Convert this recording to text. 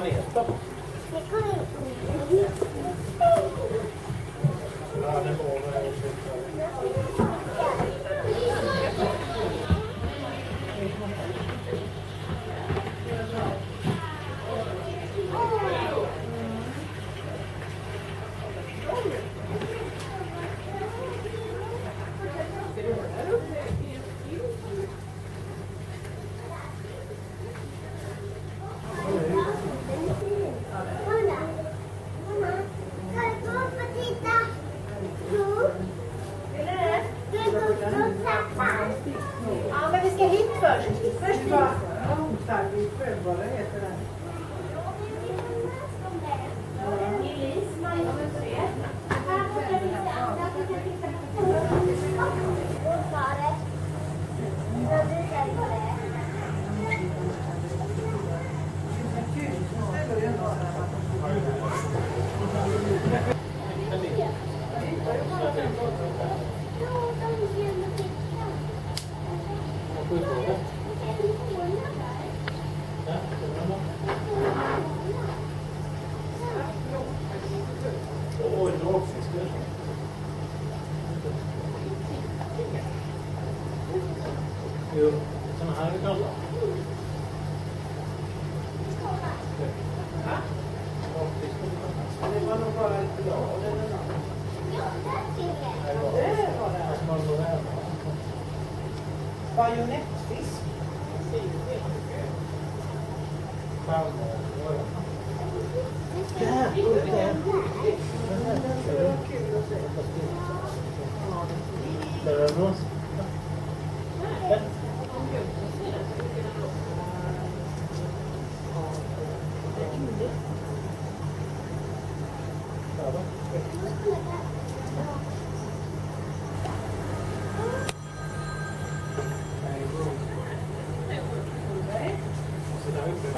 man äta? Ja, det var Pero. Var ju näbbfisk. Det var se.